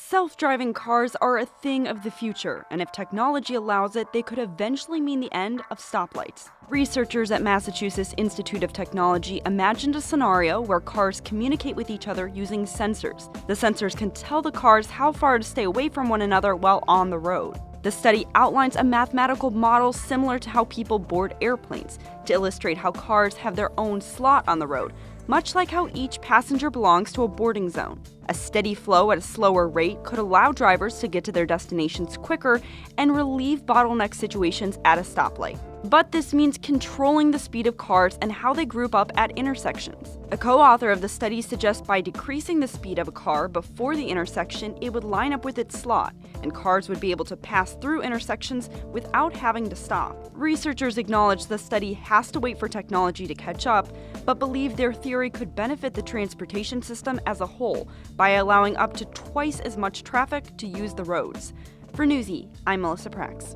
Self driving cars are a thing of the future, and if technology allows it, they could eventually mean the end of stoplights. Researchers at Massachusetts Institute of Technology imagined a scenario where cars communicate with each other using sensors. The sensors can tell the cars how far to stay away from one another while on the road. The study outlines a mathematical model similar to how people board airplanes to illustrate how cars have their own slot on the road, much like how each passenger belongs to a boarding zone. A steady flow at a slower rate could allow drivers to get to their destinations quicker and relieve bottleneck situations at a stoplight. But this means controlling the speed of cars and how they group up at intersections. A co author of the study suggests by decreasing the speed of a car before the intersection, it would line up with its slot, and cars would be able to pass through intersections without having to stop. Researchers acknowledge the study has to wait for technology to catch up, but believe their theory could benefit the transportation system as a whole by allowing up to twice as much traffic to use the roads. For Newsy, I'm Melissa Prax.